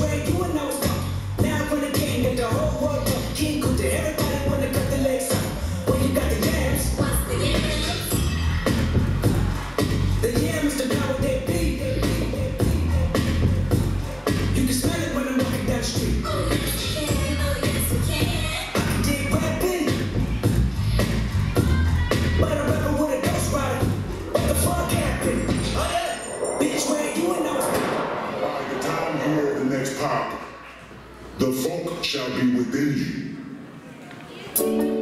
way. pop, the funk shall be within you.